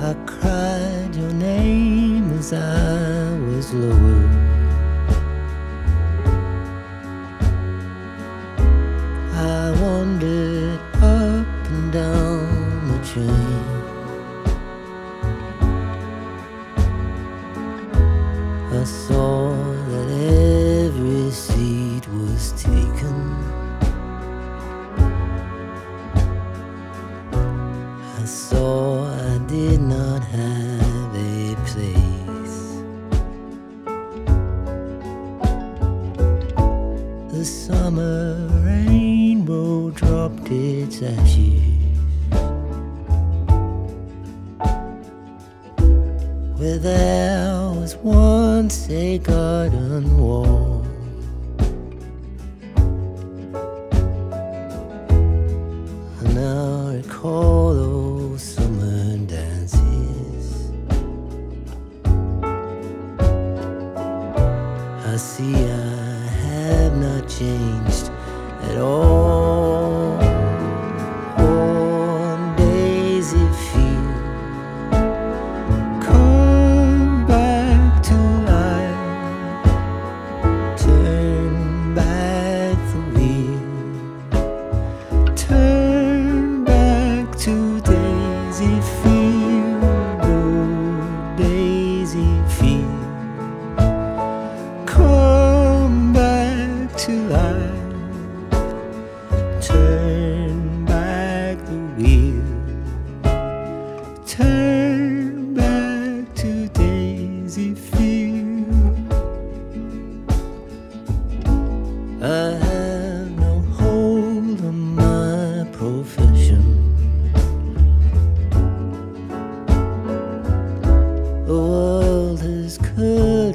I cried your name as I was lowered. I wandered up and down the train. I saw saw I did not have a place. The summer rainbow dropped its ashes. Where there was once a garden wall. I see I have not changed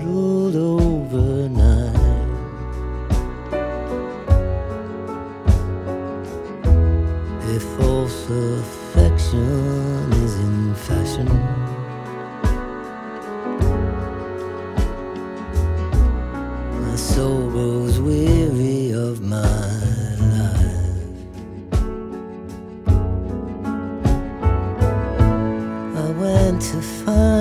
curdled overnight. If false affection is in fashion. My soul grows weary of my life. I went to find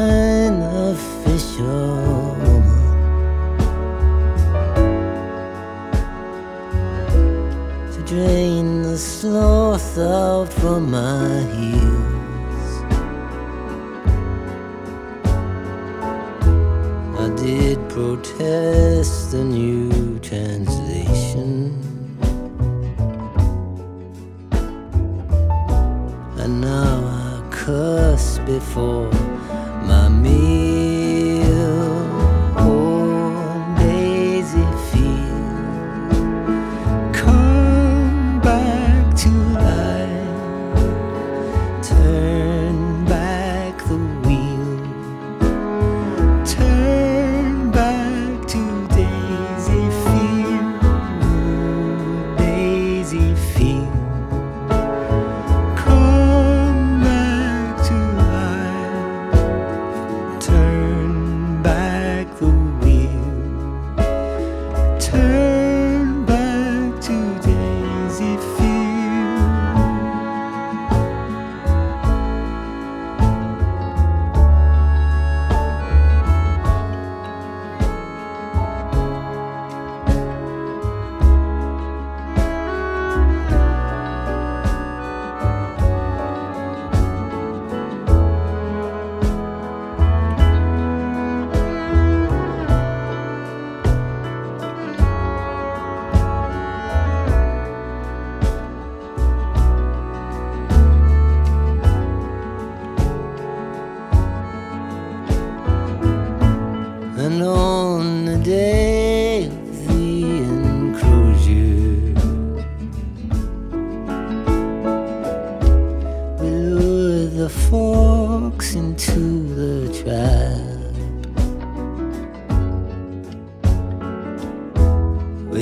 drain the sloth out from my heels. I did protest the new translation. And now I curse before my meal.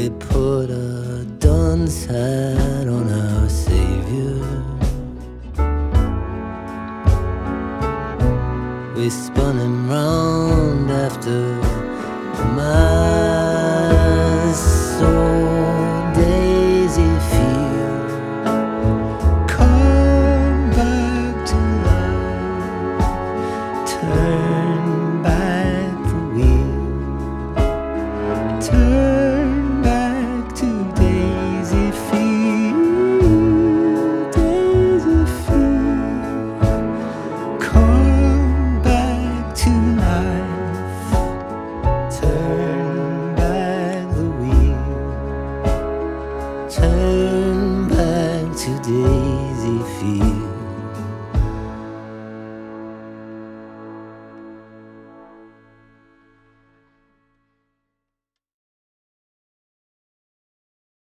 we put a dunce hat on our savior. We spun him round after a mile.